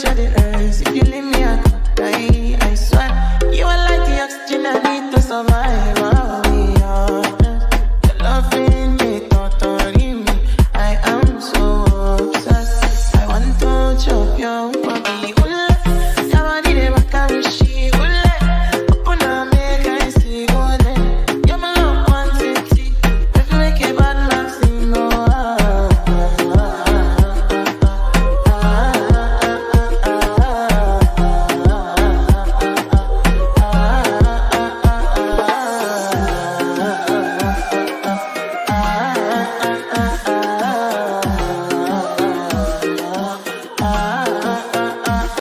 touch the earth. If you leave me, I could die. I swear, you are like the oxygen I need to survive.